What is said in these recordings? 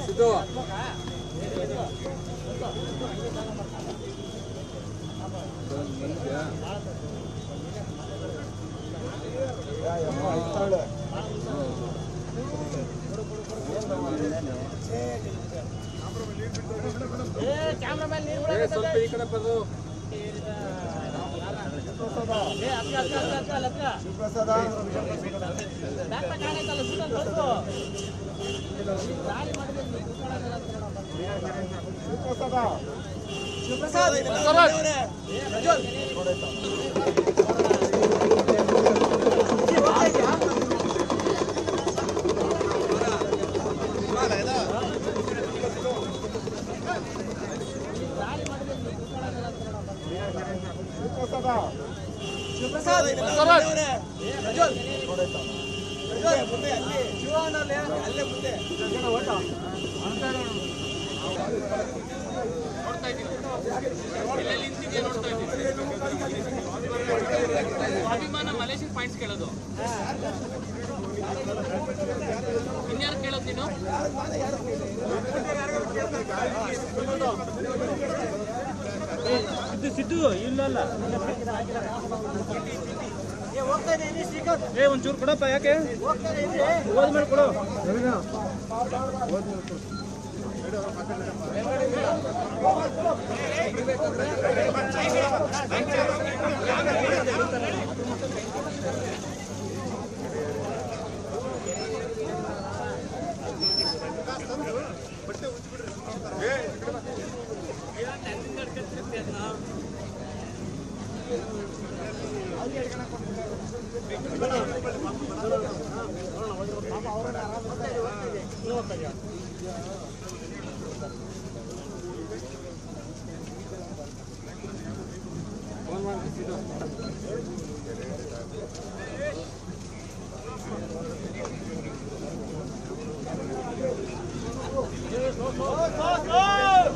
ಸಿದ್ದು ಏ, ಸ್ವಲ್ಪ ಈ ಕಡೆ సుప్రసాద్ సుప్రసాద్ ಶಿವಪ್ರಸಾದ್ ಅಭಿಮಾನ ಮಲೇಷಿಯನ್ ಪಾಯಿಂಟ್ಸ್ ಕೇಳೋದು. ಇನ್ಯಾರು ಕೇಳೋದು ನೀನು? ಸಿದ್ದು ಇಲ್ಲಲ್ಲ ಏ ಒಂಚೂರು ಕೊಡಪ್ಪ ಯಾಕೆ ಹೋದ್ಮೇಲೆ ಕೊಡು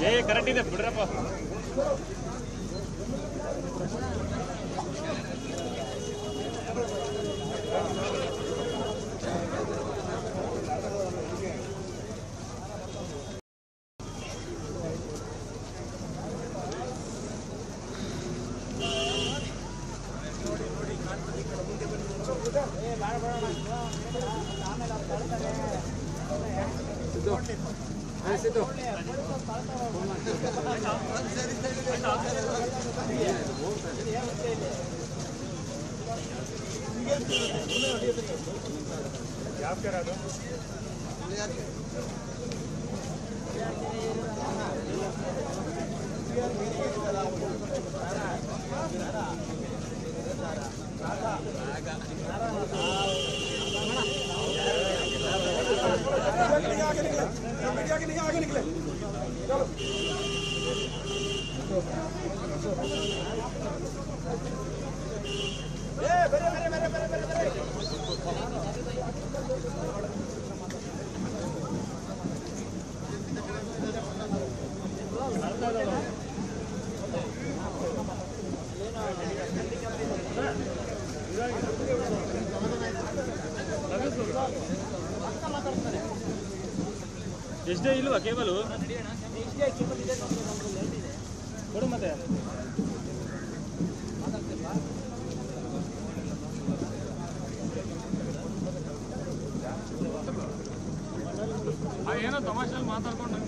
ಏ ಕರೆಕ್ಟ್ ಇದೆ ಬಿಡ್ರಪ್ಪ ऐसे तो आप करा दो आगे निकले चलो। ए बड़े ಎಷ್ಟೇ ಇಲ್ವಾ ಕೇಬಲು? ಕೊಡು ಮತ್ತೆ. ಏನೋ ತಮಾಷೆಯಲ್ಲಿ ಮಾತಾಡ್ಕೊಂಡು.